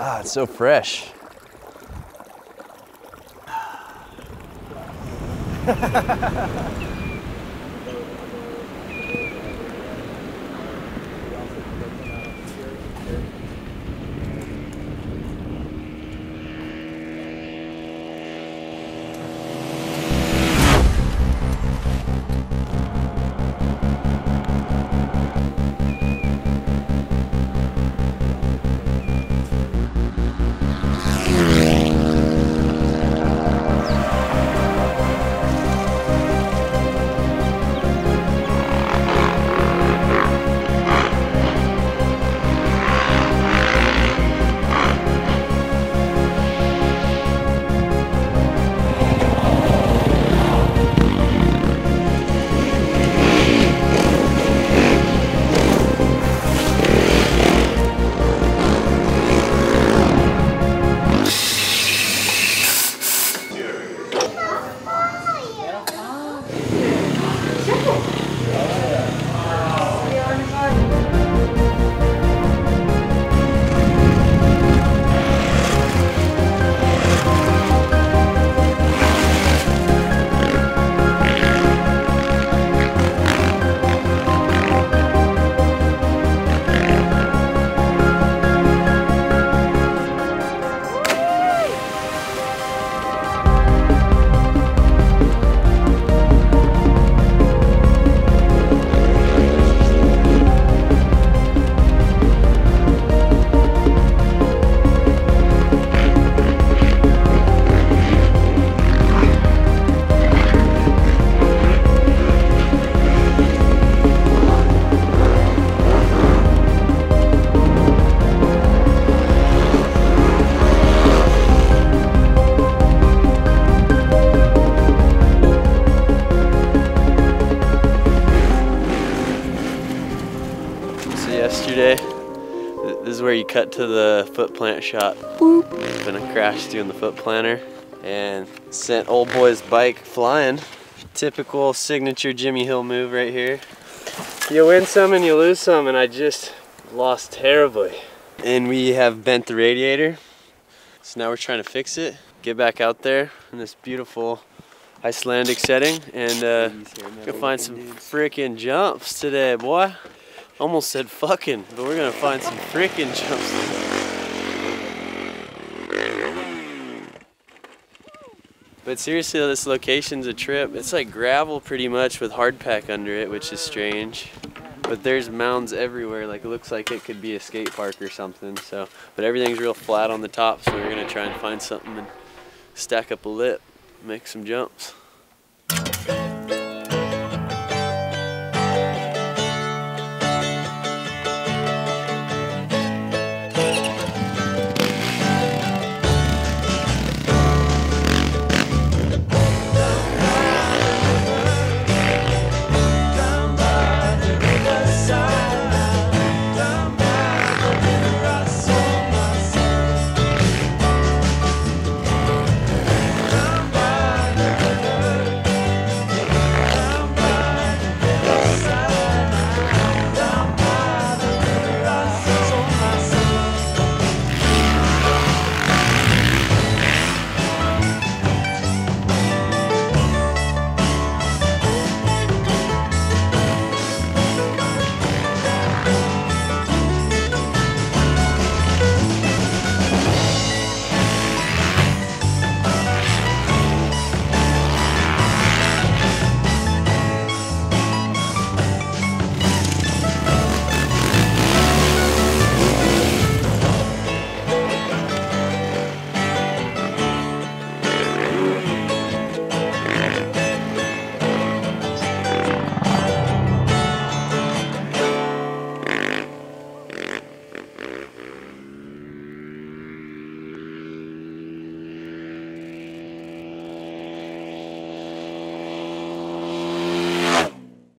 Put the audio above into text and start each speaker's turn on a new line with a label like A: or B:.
A: Ah, it's so fresh. So this is where you cut to the foot plant shot. Boop. Been a crash doing the foot planter and sent old boy's bike flying. Typical signature Jimmy Hill move right here. You win some and you lose some and I just lost terribly. And we have bent the radiator. So now we're trying to fix it, get back out there in this beautiful Icelandic setting and uh, go find some freaking jumps today, boy. Almost said fucking, but we're gonna find some freaking jumps. But seriously, this location's a trip. It's like gravel pretty much with hard pack under it, which is strange. But there's mounds everywhere. Like it looks like it could be a skate park or something. So, but everything's real flat on the top. So we're gonna try and find something and stack up a lip, make some jumps.